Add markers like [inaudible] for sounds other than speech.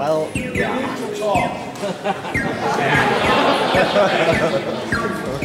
Well, yeah. [laughs]